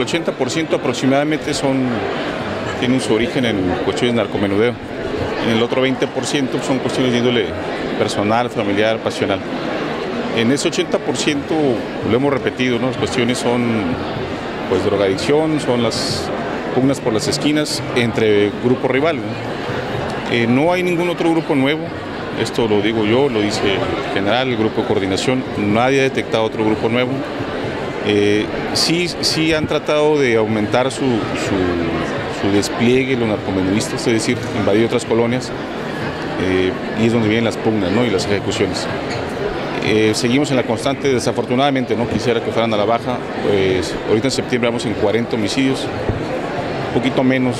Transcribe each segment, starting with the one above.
El 80% aproximadamente son, tienen su origen en cuestiones de narcomenudeo. En el otro 20% son cuestiones de índole personal, familiar, pasional. En ese 80% lo hemos repetido, las cuestiones son pues drogadicción, son las pugnas por las esquinas entre grupo rival. ¿no? Eh, no hay ningún otro grupo nuevo, esto lo digo yo, lo dice el general, el grupo de coordinación, nadie ha detectado otro grupo nuevo. Eh, sí, sí han tratado de aumentar su, despliegue los narcomenudistas, es decir, invadir otras colonias, eh, y es donde vienen las pugnas ¿no? y las ejecuciones. Eh, seguimos en la constante, desafortunadamente, no quisiera que fueran a la baja, pues ahorita en septiembre vamos en 40 homicidios, un poquito menos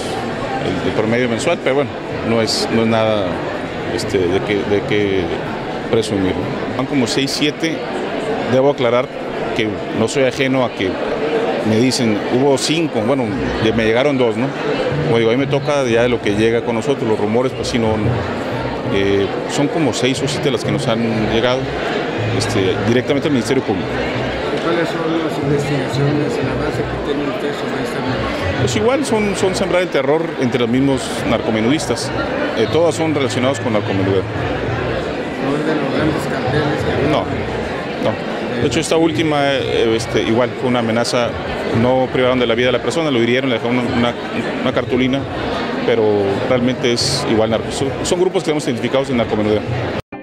el promedio mensual, pero bueno, no es, no es nada este, de, que, de que presumir. Van como 6, 7, debo aclarar que no soy ajeno a que me dicen, hubo cinco, bueno, me llegaron dos, ¿no? Como digo, a mí me toca ya de lo que llega con nosotros, los rumores, pues sí, no, eh, son como seis o siete las que nos han llegado este, directamente al Ministerio Público. ¿Cuáles son las investigaciones en la base que tiene usted sobre esta? Pues igual son, son sembrar el terror entre los mismos narcomenudistas. Eh, todas son relacionadas con narcomenudeo. ¿No es de los grandes carteles? No, no. De hecho, esta última, eh, este, igual fue una amenaza, no privaron de la vida a la persona, lo hirieron, le dejaron una, una, una cartulina, pero realmente es igual narco. Son, grupos que tenemos identificados en narcomenudeo.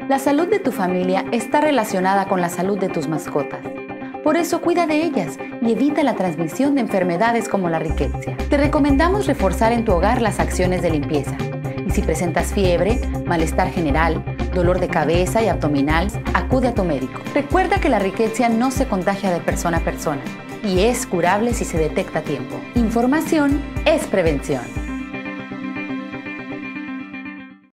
La salud de tu familia está relacionada con la salud de tus mascotas. Por eso cuida de ellas y evita la transmisión de enfermedades como la riqueza. Te recomendamos reforzar en tu hogar las acciones de limpieza. Y si presentas fiebre, malestar general, dolor de cabeza y abdominal, acude a tu médico. Recuerda que la riqueza no se contagia de persona a persona y es curable si se detecta a tiempo. Información es prevención.